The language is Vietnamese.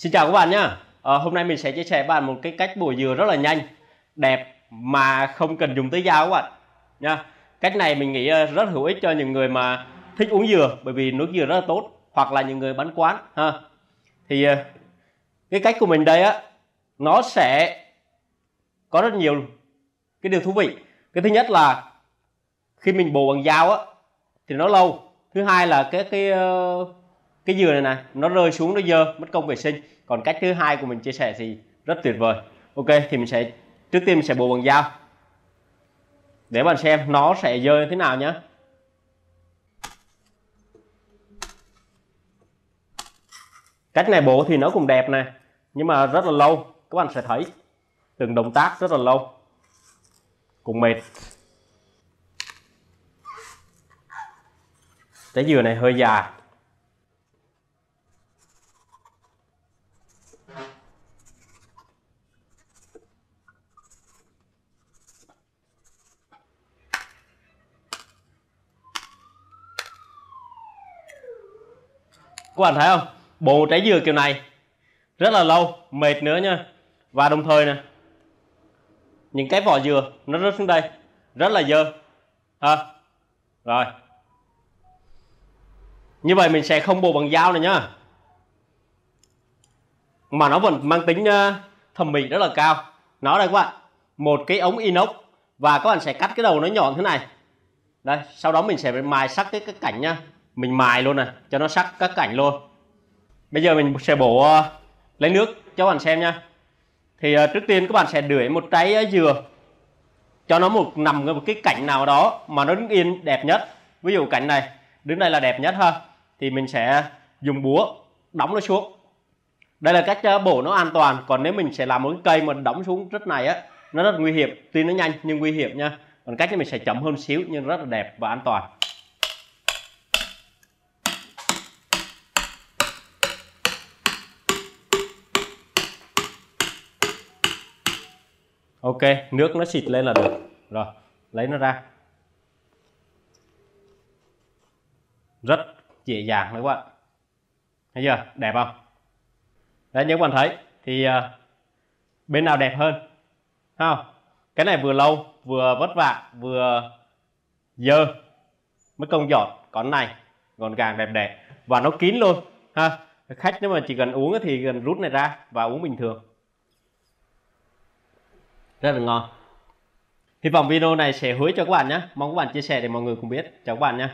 Xin chào các bạn nhé à, ờ, Hôm nay mình sẽ chia sẻ với bạn một cái cách bổ dừa rất là nhanh đẹp mà không cần dùng tới dao các bạn nha cách này mình nghĩ ờ, rất hữu ích cho những người mà thích uống dừa bởi vì nước dừa rất là tốt hoặc là những người bán quán ha. Thì ờ, cái cách của mình đây á nó sẽ có rất nhiều cái điều thú vị. Cái thứ nhất là khi mình bổ bằng dao á thì nó lâu. Thứ hai là cái cái cái dừa này này nó rơi xuống, nó dơ, mất công vệ sinh. Còn cách thứ hai của mình chia sẻ thì rất tuyệt vời. Ok, thì mình sẽ, trước tiên mình sẽ bổ bằng dao. Để bạn xem nó sẽ dơ thế nào nhé cách này bổ thì nó cũng đẹp này nhưng mà rất là lâu, các bạn sẽ thấy từng động tác rất là lâu. Cũng mệt. Trái dừa này hơi già. Các bạn thấy không? Bộ trái dừa kiểu này. Rất là lâu, mệt nữa nha. Và đồng thời nè, những cái vỏ dừa nó rớt xuống đây. Rất là dơ. Ha. Rồi. Như vậy mình sẽ không bổ bằng dao này nhá mà nó vẫn mang tính ờ, thẩm mỹ rất là cao. Nó đây các bạn một cái ống inox và các bạn sẽ cắt cái đầu nó nhọn thế này. Đây sau đó mình sẽ mài sắc cái cái cảnh nha mình mài luôn nè cho nó sắc các cảnh luôn. Bây giờ mình sẽ bổ uh, lấy nước cho bạn xem nha. Thì uh, trước tiên các bạn sẽ đuổi một trái uh, dừa. Cho nó một nằm ở một cái cảnh nào đó mà nó đứng yên đẹp nhất. Ví dụ cảnh này đứng đây là đẹp nhất ha. Thì mình sẽ dùng búa đóng nó xuống đây là cách ờ, bổ nó an toàn. Còn nếu mình sẽ làm một cái cây mà đóng xuống rất này á, nó rất nguy hiểm. Tuy nó nhanh nhưng nguy hiểm nha. Còn cách thì mình sẽ chậm hơn xíu nhưng rất là đẹp và an toàn. Ok, nước nó xịt lên là được. Rồi, lấy nó ra. Rất dễ dàng đấy các bạn. Thấy chưa? Đẹp không? Đấy như các bạn thấy thì uh, bên nào đẹp hơn? Không? Cái này vừa lâu vừa vất vả vừa dơ mới công giọt còn này gọn gàng đẹp đẽ. Và nó kín luôn ha. Khách nếu mà chỉ cần uống thì gần rút này ra và uống bình thường. Rất là ngon. Hy vọng video này sẽ hứa cho các bạn nhé. Mong các bạn chia sẻ để mọi người cùng biết. Chào các bạn nhé.